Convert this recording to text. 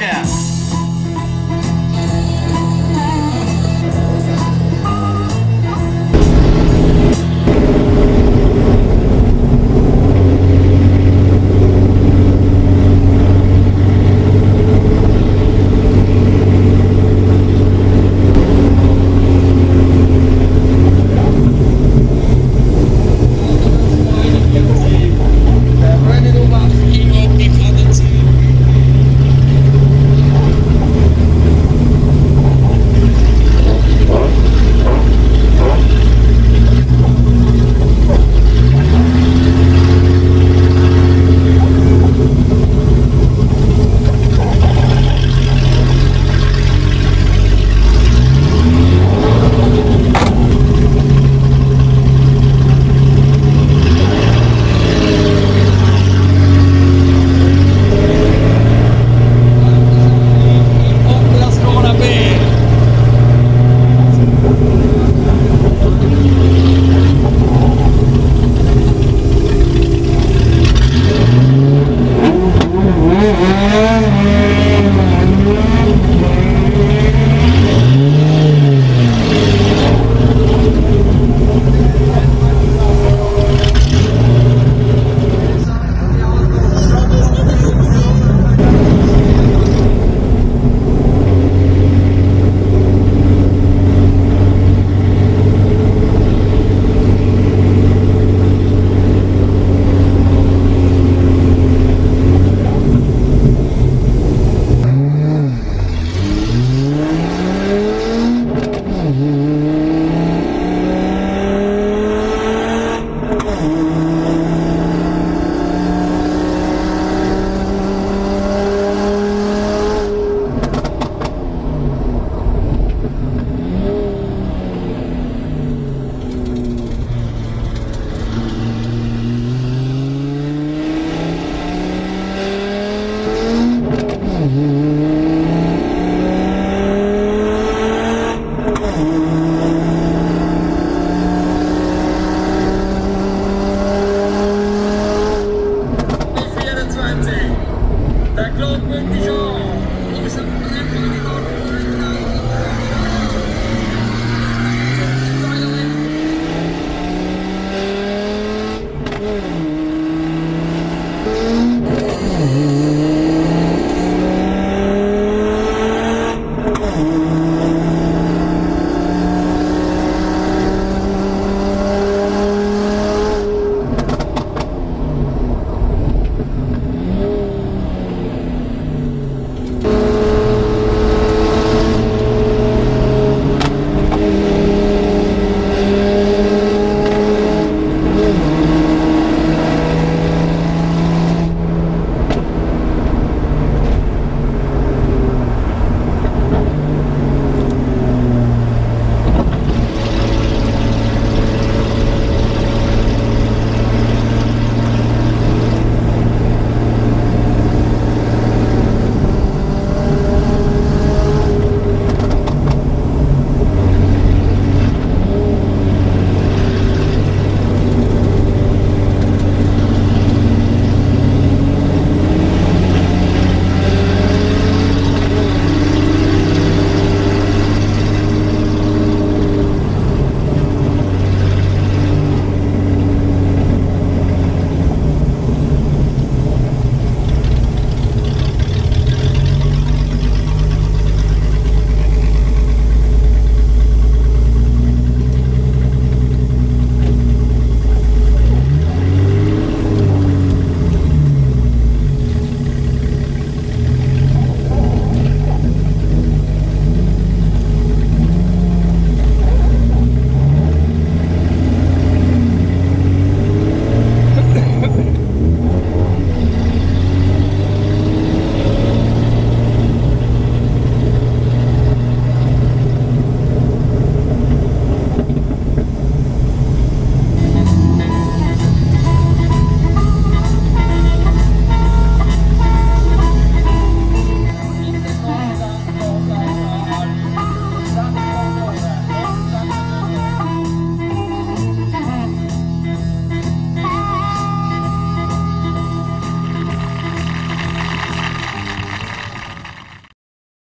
podcast. Claude Bertijon. Isang ref ng North